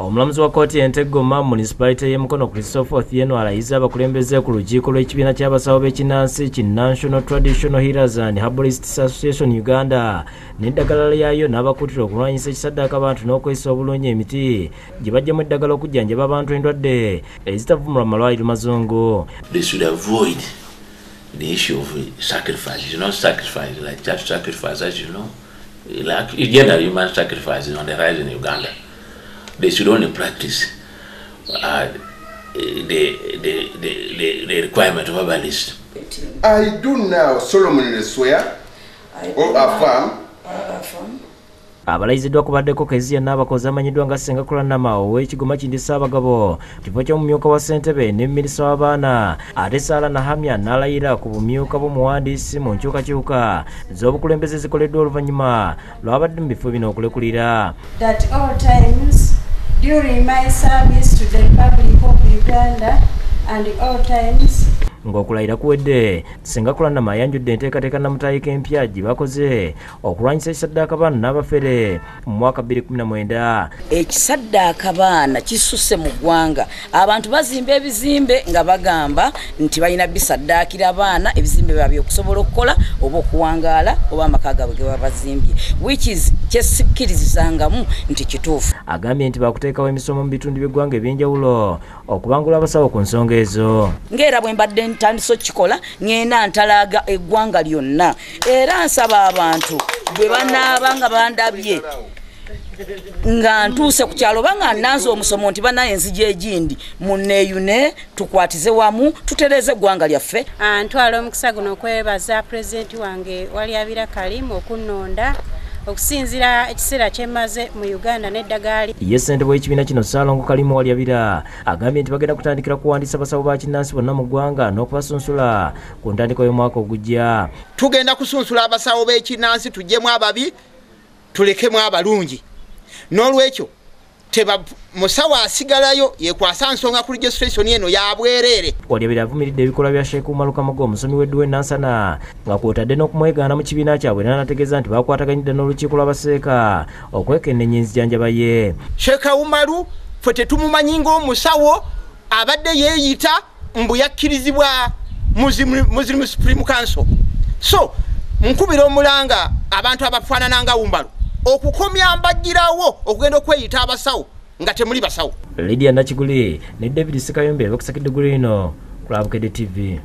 omulamuzi wa kooti entegoma munisipalite y'emukono christopher othieno alayiza abakulembeze ku lukiiko lw'ekibiina ky'abasawo b'ekinnansi ki national traditional healers and herbalists association uganda. N'eddagala lyayo n'abakuutira okulwanyisa ekisaddaaka abantu n'okwesa obulungi emiti. Gye bajjamu eddagala okujjanjaba abantu endwadde. Ezitavumulwa mu malwaliro mazungu the issue of sacrifice. You know, sacrifice, like child sacrifice, as you know, like general human sacrifice is on the rise in Uganda. They should only practice uh, the, the, the, the, the requirement of a list. I do now solemnly swear or affirm. Abalayiziddwa kubaddeko kezia n'abakozi amanyiddwa nga sengakula nama ow'ekigoma kindi ssaabagabo kifo ky'omumyuka wa ssentebe ne minisita w'abaana ate saala nahamya n'alayira ku bumyuka bw'omuwandiisi mu nkyukakyuka z'obukulembeze zikoleddwa oluvannyuma lwabadde mu bifo bino okulekulira. That all times during my service to the Republic of Uganda and all times. Ng'okulayira kuwedde singa kulanama ayanjudde enteekateeka namutayika empya gye bakoze okulwanyisa ekisaddaaka baana n'abafere mu mwaka 2019 ekisaddaaka baana kisusse mu ggwanga. Abantu bazimba ebizimbe nga bagamba nti balina bisaddaakira baana ebizimbe byabye okusobola okukola oba okuwangaala oba amaka gaabwe ge baba bazimbye whichis kyesikkirizizangamu nti kituufu. Agambye nti bakuteekawo emisomo mu bitundu by'eggwanga ebyenjawulo okubangula abasawo ku nsonga ezo. Ng'era bwe mbadde ntandisa okikola ŋŋenda ntalaaga eggwanga lyonna. Era nsaba abantu bwe banaaba nga bandabye nga ntuuse ku kyalo oba nga nanze omusomo nti banaye enzija egindi muneeyune tukwatize wamu tutereeze eggwanga lyaffe. Ntwala omukisa guno okwebaza pulezidenti wange walyabira kalimu okunnonda okusinzira ekiseera kyemaze mu uganda n'eddagala ye ssente w'ekibiina kino saalongo kalimu walyabira agambye nti bagenda kutandikira kuwandiisa abasawo ba kinnansi bonna mu ggwanga n'okubasunsula ku ntandikwa y'omwaka ogujja. Tugenda kusunsula abasawo b'ekinnansi tuggyemu ababi tulekemu abalungi. N'olwekyo musawo asigalayo yekwasa nsonga ku registration eno yabwereere walyabira avumiridde ebikolwa bya sheeku malukamugo omusomi w'edduwa enansana nga kwotadde n'okumwegaana mu kibiina kyabwe era nategeeza nti bakwataganyidde n'olukiiko lw'abaseeka okwekennenya enzijanjaba ye shekawumalu ffe tetumumanyi ng'omusawo abadde yeeyita mbu yakkirizibwa muslim supreme council. So nkubira omulanga abantu abafaanana nga wumbalu okukomya mbagirawo okugenda okweyita abasawo nga temuli basawo. Lydia nakiguli ne david sikayombe bakusakidde gulino ku laabukedde tv